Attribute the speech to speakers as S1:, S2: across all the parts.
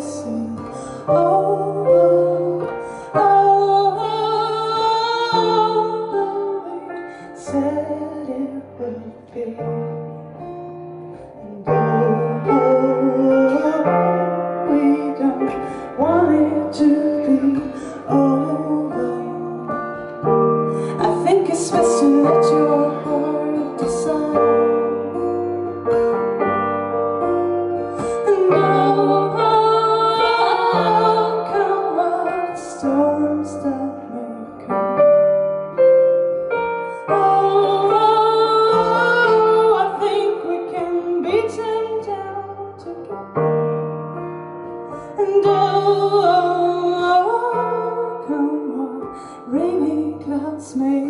S1: Oh. Storms that may come. Oh, I think we can them down together. And oh, oh, oh come what rainy clouds may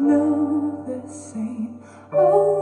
S1: know the same. Oh,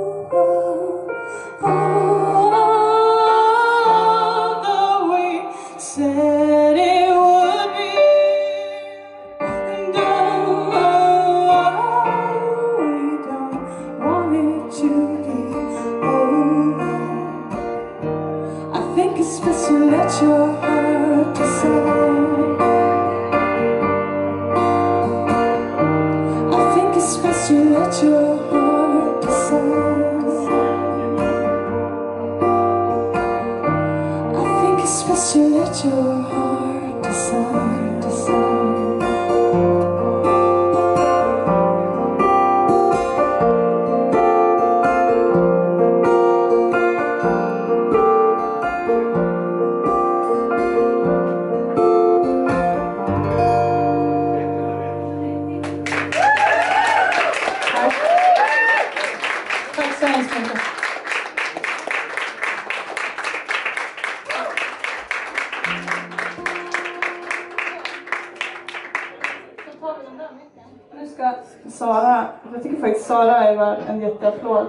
S1: Sara är värd en jätteapplåd.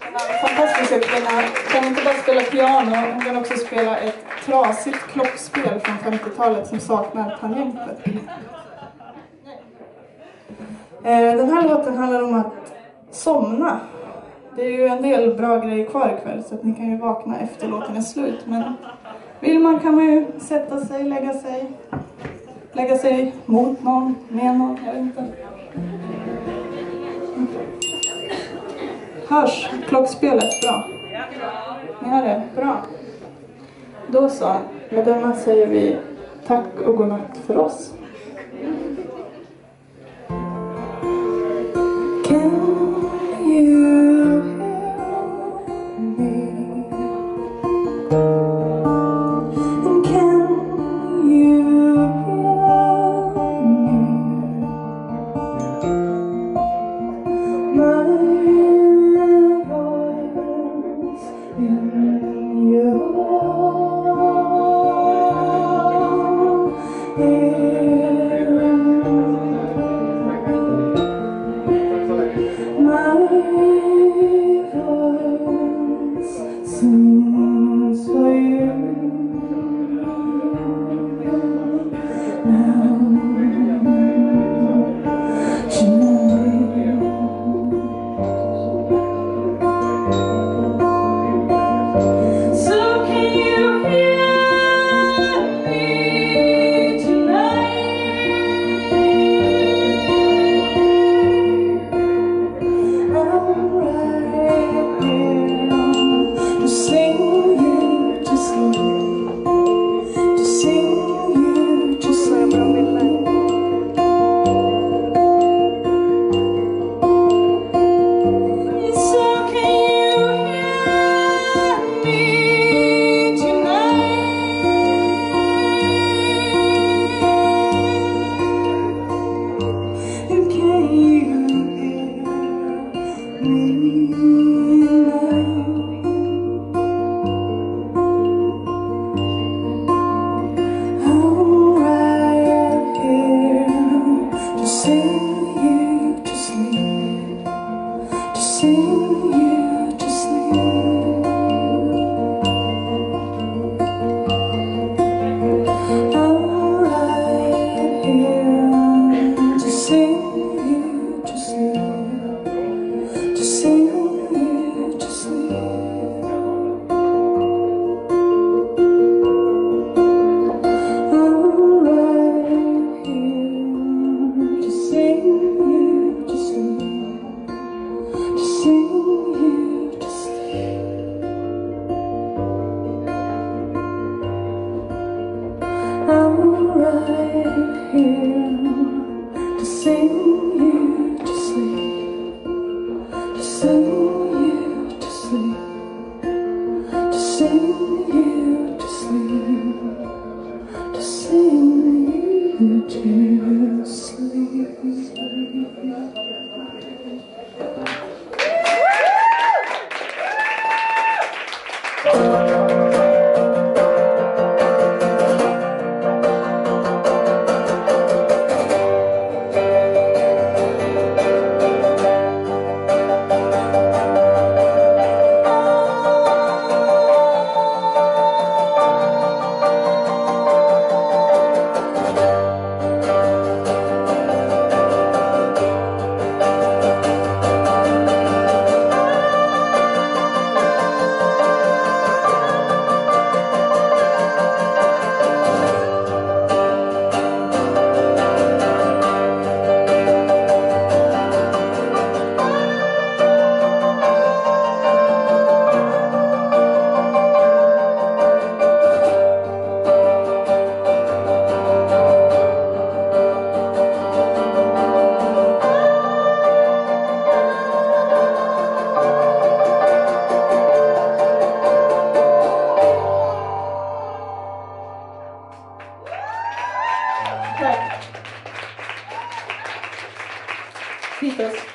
S1: Fantastisk fantastiska kvinna kan inte bara spela piano, hon kan också spela ett trasigt klockspel från 50-talet som saknar tangenter. Eh, den här låten handlar om att somna. Det är ju en del bra grejer kvar ikväll så att ni kan ju vakna efter låten är slut. Men vill man kan man ju sätta sig, lägga sig, lägga sig mot någon, med någon, jag vet inte. Hörs klockspelet bra? Ni hör det? Bra. Då så, med denna säger vi tack och godnatt för oss. now. put you to sleep. Gracias.